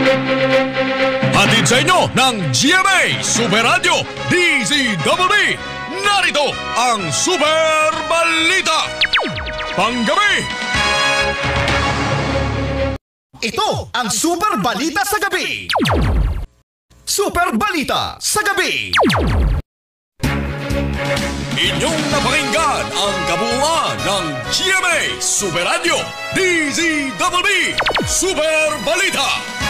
Hatid sa inyo ng GMA Super Radio DZWB. Narito ang Super Balita. Panggabi. Ito ang Super Balita sa Gabi. Super Balita sa Gabi. Inyong napakinggan ang kabuuan ng GMA Super Radio DZWB Super Balita.